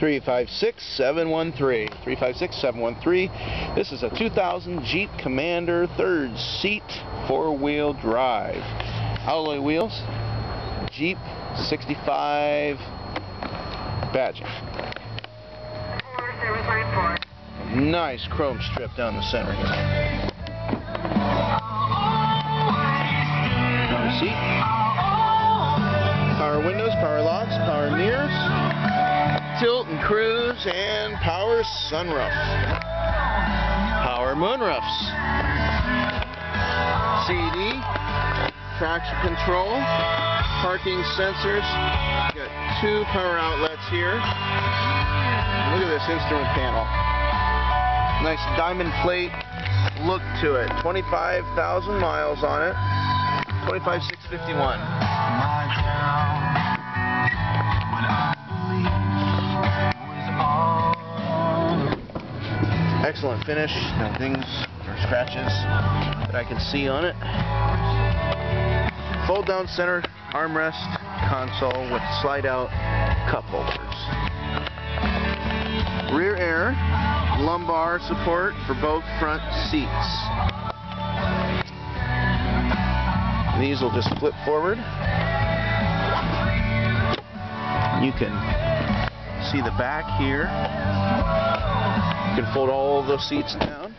356-713. 356-713. This is a 2000 Jeep Commander third seat four-wheel drive. Alloy wheels. Jeep 65 badging. Nice chrome strip down the center here. Cruise, and power sunroof. Power moonroofs. CD, traction control, parking sensors. Got two power outlets here. Look at this instrument panel. Nice diamond plate look to it. 25,000 miles on it. 25,651. Excellent finish. No things or scratches that I can see on it. Fold down center armrest console with slide out cup holders. Rear air, lumbar support for both front seats. These will just flip forward. You can see the back here. You can fold all those seats down.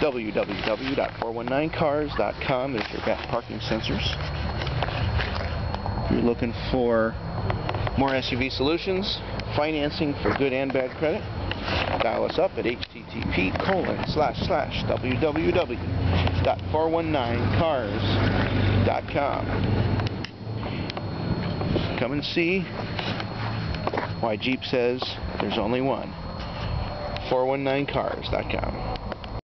www.419cars.com is your parking sensors. If you're looking for more SUV solutions, financing for good and bad credit, dial us up at http colon slash slash www.419cars.com. Come and see why Jeep says there's only one. 419cars.com.